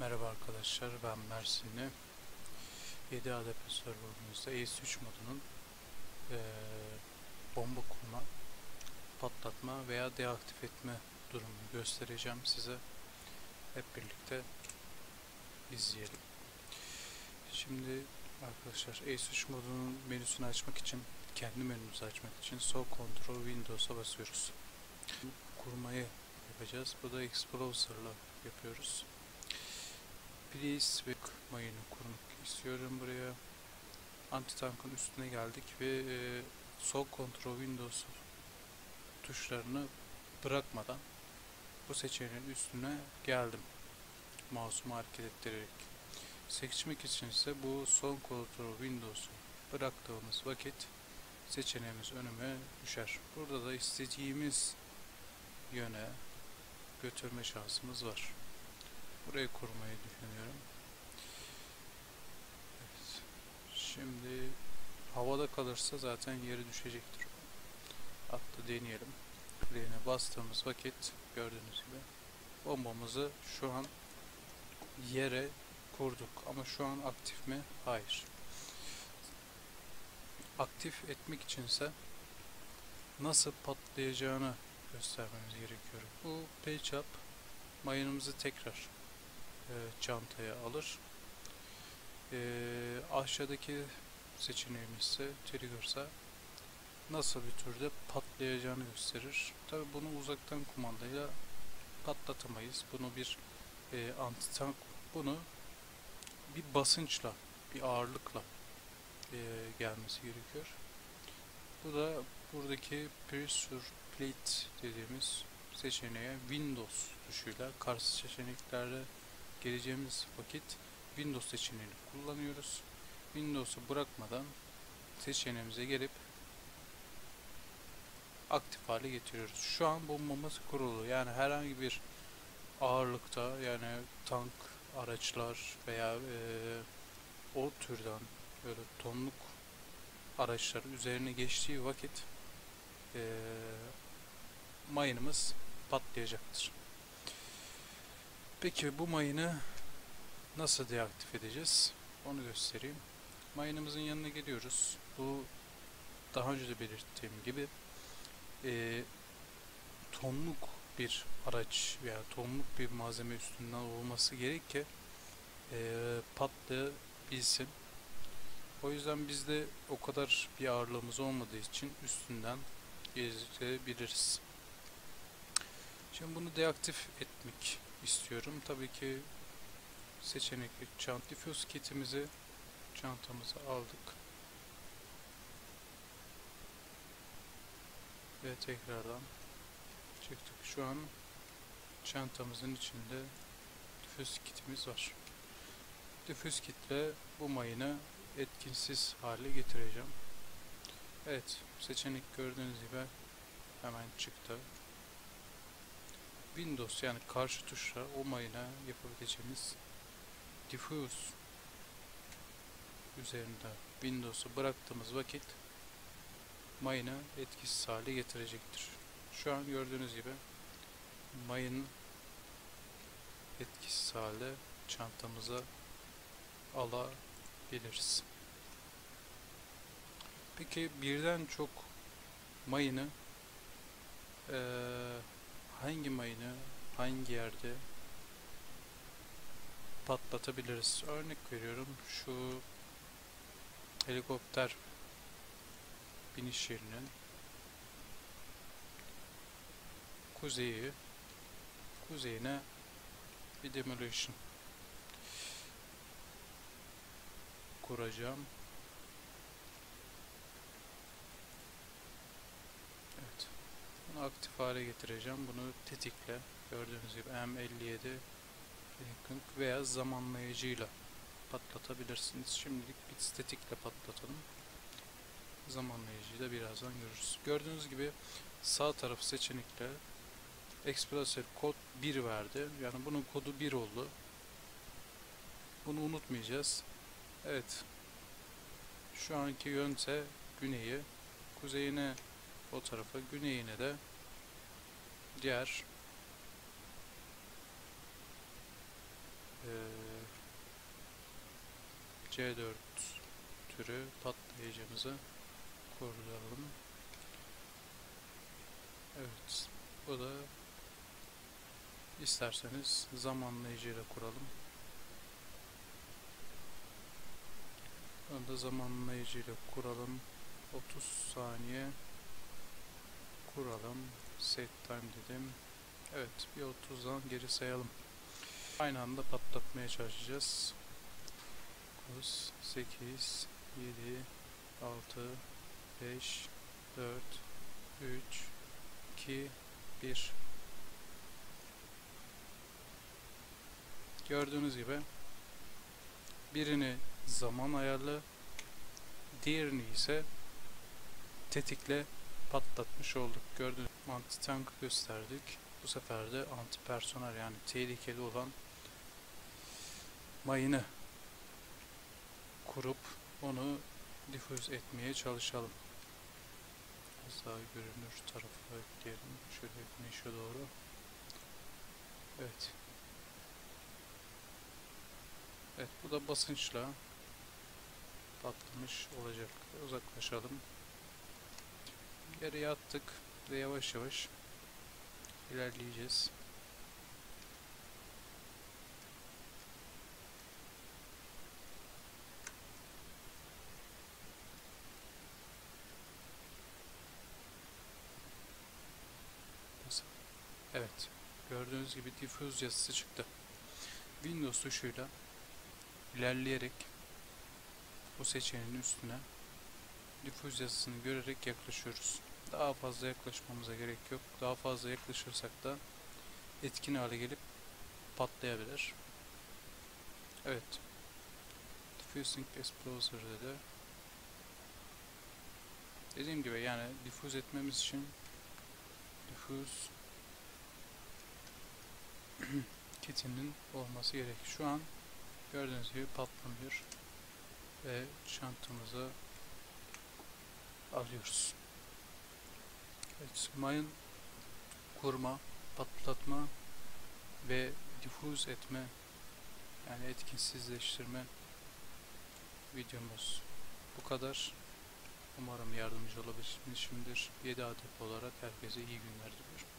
Merhaba arkadaşlar ben Mersinli 7 ADP serverımızda ES3 modunun eee, bomba kurma, patlatma veya deaktif etme durumunu göstereceğim size. Hep birlikte izleyelim. Şimdi arkadaşlar ES3 modunun menüsünü açmak için kendi menümüzü açmak için sol kontrol Windows'a basıyoruz. Kurmayı yapacağız. Bu da Explorer'la yapıyoruz. Please ve mayını kurmak istiyorum buraya. Anti-tank'ın üstüne geldik ve e, sol kontrol Windows tuşlarını bırakmadan bu seçeneğin üstüne geldim. Mouse'umu hareket ettirerek. Seçmek için ise bu sol kontrol Windows'u bıraktığımız vakit seçeneğimiz önüme düşer. Burada da istediğimiz yöne götürme şansımız var. Burayı kurmayı düşünüyorum. Evet. Şimdi havada kalırsa zaten yeri düşecektir. Hatta deneyelim. Clean'e bastığımız vakit gördüğünüz gibi bombamızı şu an yere kurduk. Ama şu an aktif mi? Hayır. Aktif etmek içinse nasıl patlayacağını göstermemiz gerekiyor. Bu page up mayınımızı tekrar çantaya alır. E, aşağıdaki seçeneğimiz ise trigger'sa nasıl bir türde patlayacağını gösterir. Tabi bunu uzaktan kumandayla patlatamayız. Bunu bir e, anti-tank bunu bir basınçla, bir ağırlıkla e, gelmesi gerekiyor. Bu da buradaki pressure plate dediğimiz seçeneğe Windows tuşuyla karşı seçeneklerde geleceğimiz vakit Windows seçeneğini kullanıyoruz. Windows'u bırakmadan seçeneğimize gelip aktif hale getiriyoruz. Şu an bombamız kurulu. Yani herhangi bir ağırlıkta yani tank, araçlar veya e, o türden böyle tonluk araçlar üzerine geçtiği vakit e, mayınımız patlayacaktır. Peki bu mayını nasıl deaktif edeceğiz? Onu göstereyim. Mayınımızın yanına geliyoruz. Bu daha önce de belirttiğim gibi e, tonluk bir araç veya tonluk bir malzeme üstünden olması gerek ki e, patlayabilsin. O yüzden bizde o kadar bir ağırlığımız olmadığı için üstünden gezdirebiliriz. Şimdi bunu deaktif etmek istiyorum. Tabii ki seçenekli çant diffuse kitimizi çantamıza aldık. Ve tekrardan çıktık. Şu an çantamızın içinde diffuse kitimiz var. Diffuse kitle bu mayını etkinsiz hale getireceğim. Evet, seçenek gördüğünüz gibi hemen çıktı. Windows yani karşı tuşla o mayına yapabileceğimiz diffuse üzerinde Windows'u bıraktığımız vakit mayını etkisiz hale getirecektir. Şu an gördüğünüz gibi mayın etkisiz hale çantamıza alabiliriz. Peki birden çok mayını eee hangi mayını hangi yerde patlatabiliriz? Örnek veriyorum şu helikopter biniş yerinin kuzeyi kuzeyine bir demolition kuracağım. Evet. Bunu aktif hale getireceğim. Bunu tetikle. Gördüğünüz gibi M57 Lincoln veya zamanlayıcıyla patlatabilirsiniz. Şimdilik bir statikle patlatalım. Zamanlayıcıyı da birazdan görürüz. Gördüğünüz gibi sağ tarafı seçenekle Explorer kod 1 verdi. Yani bunun kodu 1 oldu. Bunu unutmayacağız. Evet. Şu anki yönse güneyi, kuzeyine o tarafa, güneyine de diğer e, C4 türü patlayıcımızı kuralım. Evet. Bu da isterseniz zamanlayıcıyla kuralım. Onu da zamanlayıcıyla kuralım. 30 saniye kuralım. Set time dedim. Evet, bir 30'dan geri sayalım. Aynı anda patlatmaya çalışacağız. 9, 8, 7, 6, 5, 4, 3, 2, 1. Gördüğünüz gibi birini zaman ayarlı, diğerini ise tetikle patlatmış olduk. Gördüğünüz anti tank gösterdik. Bu sefer de anti personel yani tehlikeli olan mayını kurup onu difüz etmeye çalışalım. Az daha görünür tarafa ekleyelim. Şöyle güneşe doğru. Evet. Evet bu da basınçla patlamış olacak. Uzaklaşalım. Geriye attık ve yavaş yavaş ilerleyeceğiz. Evet. Gördüğünüz gibi diffuse yazısı çıktı. Windows tuşuyla ilerleyerek bu seçeneğin üstüne diffuse yazısını görerek yaklaşıyoruz. Daha fazla yaklaşmamıza gerek yok. Daha fazla yaklaşırsak da etkin hale gelip patlayabilir. Evet. Diffusing Exploser dedi. Dediğim gibi yani diffuse etmemiz için diffuse kitinin olması gerek. Şu an gördüğünüz gibi patlamıyor ve çantamıza alıyoruz. Evet, mayın kurma, patlatma ve diffuse etme yani etkinsizleştirme videomuz bu kadar. Umarım yardımcı olabilmişimdir. 7 adet olarak herkese iyi günler diliyorum.